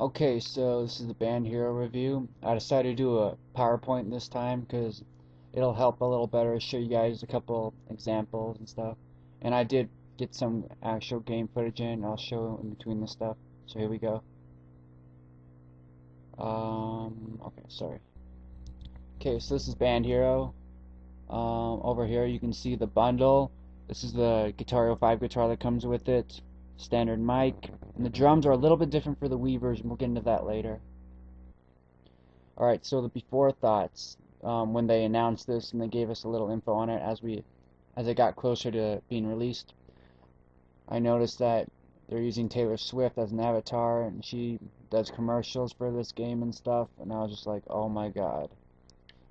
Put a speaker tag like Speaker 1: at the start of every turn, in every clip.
Speaker 1: Okay, so this is the Band Hero review. I decided to do a PowerPoint this time because it'll help a little better show you guys a couple examples and stuff. And I did get some actual game footage in. I'll show in between the stuff. So here we go. Um, okay, sorry. Okay, so this is Band Hero. Um, over here you can see the bundle. This is the Guitar Hero 5 guitar that comes with it standard mic. And the drums are a little bit different for the Wii version. We'll get into that later. Alright, so the before thoughts. Um, when they announced this and they gave us a little info on it as we as it got closer to being released. I noticed that they're using Taylor Swift as an avatar and she does commercials for this game and stuff and I was just like, oh my god.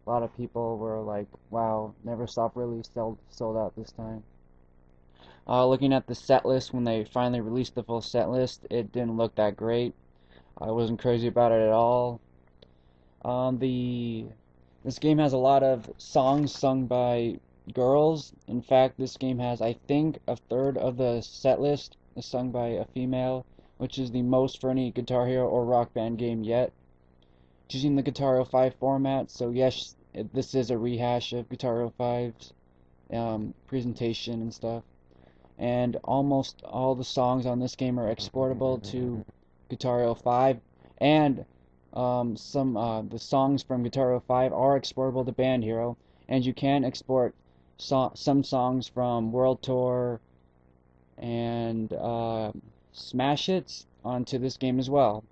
Speaker 1: A lot of people were like, wow, Neversoft really sold, sold out this time. Uh, looking at the set list when they finally released the full set list, it didn't look that great. I wasn't crazy about it at all. Um, the this game has a lot of songs sung by girls. In fact, this game has, I think, a third of the set list is sung by a female, which is the most for any Guitar Hero or Rock Band game yet. Using the Guitar Hero 5 format, so yes, this is a rehash of Guitar Hero 5's um, presentation and stuff and almost all the songs on this game are exportable to Guitar Hero 5 and um, some uh, the songs from Guitar Hero 5 are exportable to Band Hero. And you can export so some songs from World Tour and uh, Smash Hits onto this game as well.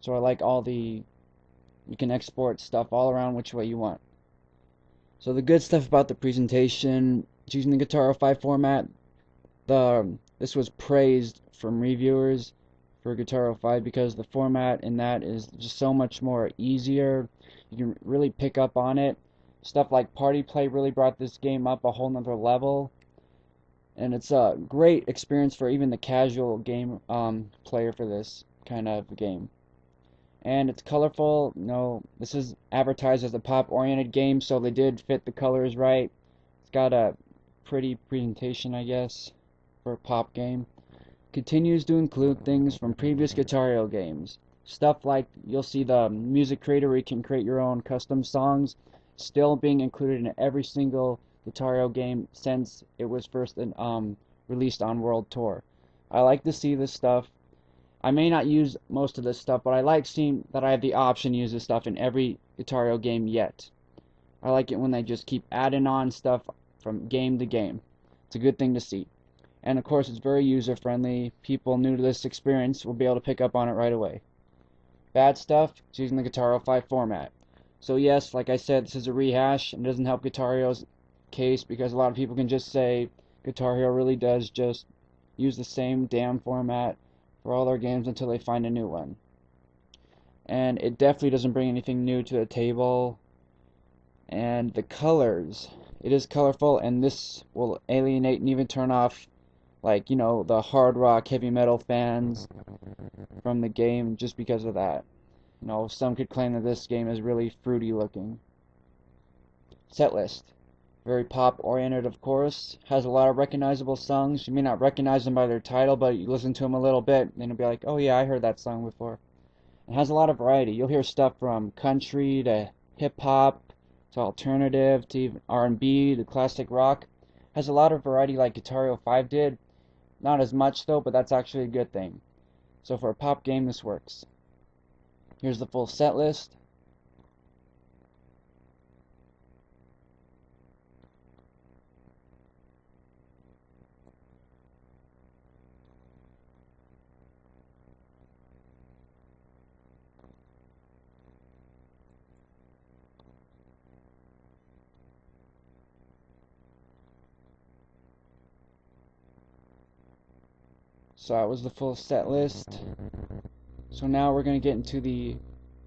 Speaker 1: So I like all the you can export stuff all around which way you want. So the good stuff about the presentation using the Guitar Hero 5 format the this was praised from reviewers for Guitar Hero 5 because the format in that is just so much more easier. You can really pick up on it. Stuff like Party Play really brought this game up a whole nother level. And it's a great experience for even the casual game um, player for this kind of game. And it's colorful. No, this is advertised as a pop-oriented game, so they did fit the colors right. It's got a pretty presentation, I guess for a pop game, continues to include things from previous Guitar Hero games. Stuff like you'll see the music creator where you can create your own custom songs still being included in every single Guitar Hero game since it was first um, released on World Tour. I like to see this stuff. I may not use most of this stuff, but I like seeing that I have the option to use this stuff in every Guitar Hero game yet. I like it when they just keep adding on stuff from game to game. It's a good thing to see and of course it's very user friendly. People new to this experience will be able to pick up on it right away. Bad stuff, it's using the Guitar Hero 5 format. So yes, like I said, this is a rehash and it doesn't help Guitar Hero's case because a lot of people can just say Guitar Hero really does just use the same damn format for all their games until they find a new one. And it definitely doesn't bring anything new to the table. And the colors, it is colorful and this will alienate and even turn off like you know the hard rock heavy metal fans from the game just because of that. You know some could claim that this game is really fruity looking. Set list. Very pop oriented of course. Has a lot of recognizable songs. You may not recognize them by their title but you listen to them a little bit and you'll be like oh yeah i heard that song before. It has a lot of variety. You'll hear stuff from country to hip hop to alternative to even r&b to classic rock. Has a lot of variety like guitar hero 5 did not as much though, but that's actually a good thing. So for a pop game, this works. Here's the full set list. So that was the full set list. So now we're going to get into the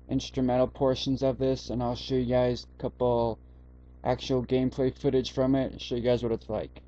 Speaker 1: instrumental portions of this and I'll show you guys a couple actual gameplay footage from it, show you guys what it's like.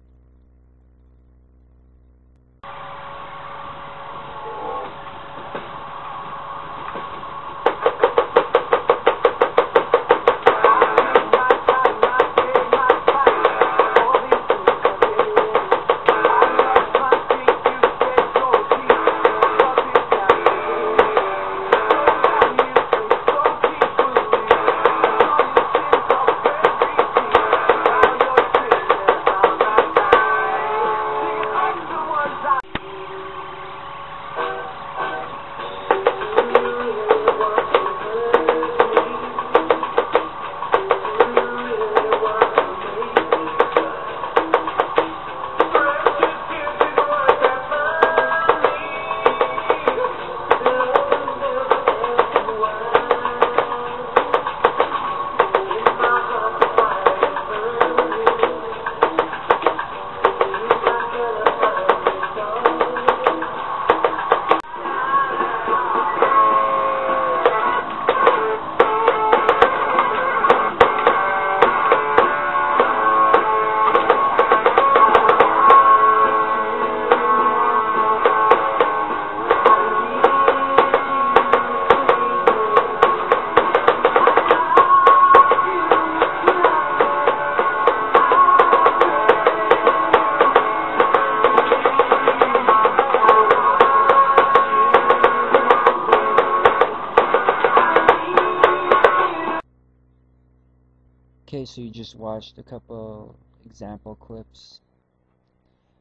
Speaker 1: So you just watched a couple example clips.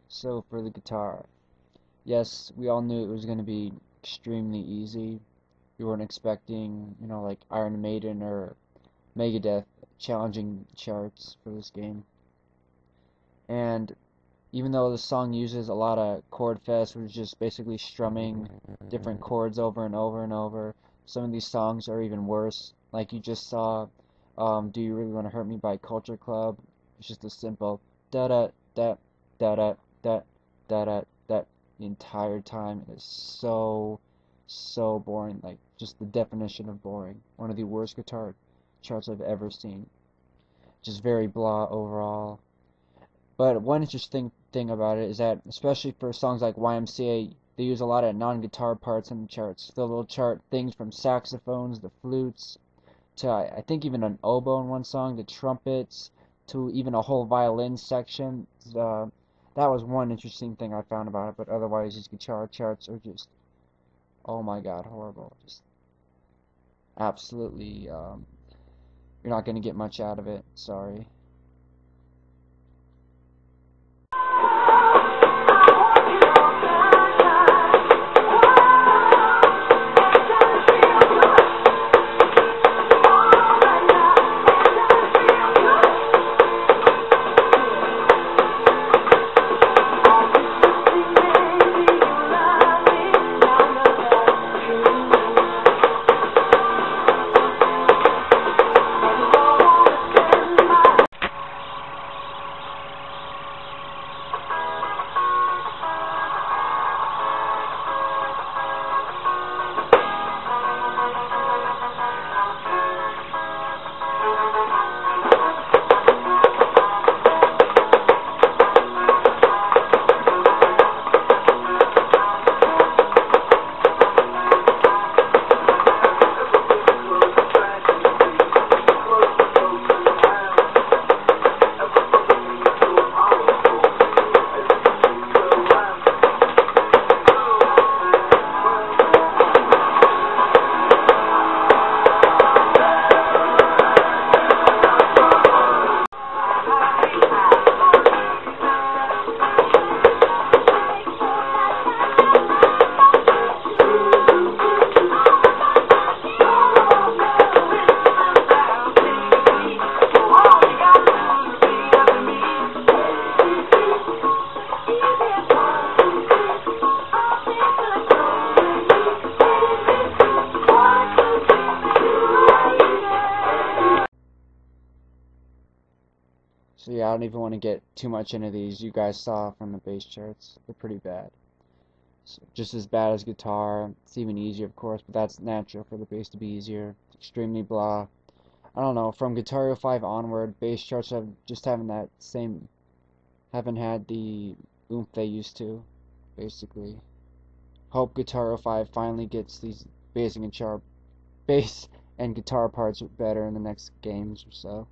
Speaker 1: So for the guitar, yes, we all knew it was going to be extremely easy. We weren't expecting, you know, like Iron Maiden or Megadeth challenging charts for this game. And even though the song uses a lot of chord fest, which is just basically strumming different chords over and over and over, some of these songs are even worse. Like you just saw, um, "Do You Really Want to Hurt Me" by Culture Club. It's just a simple da da da da da da da da da the entire time. It is so so boring. Like just the definition of boring. One of the worst guitar charts I've ever seen. Just very blah overall. But one interesting thing about it is that, especially for songs like YMCA, they use a lot of non-guitar parts in the charts. They'll chart things from saxophones, the flutes, to I think even an oboe in one song, the trumpets, to even a whole violin section. Uh, that was one interesting thing I found about it. But otherwise, these guitar charts are just, oh my god, horrible. Just absolutely. Um, you're not going to get much out of it. Sorry. So yeah, I don't even want to get too much into these. You guys saw from the bass charts. They're pretty bad. So just as bad as guitar. It's even easier, of course, but that's natural for the bass to be easier. Extremely blah. I don't know. From Guitar Hero 5 onward, bass charts have just haven't that same, haven't had the oomph they used to, basically. Hope Guitar Hero 5 finally gets these bass and guitar, bass and guitar parts better in the next games or so.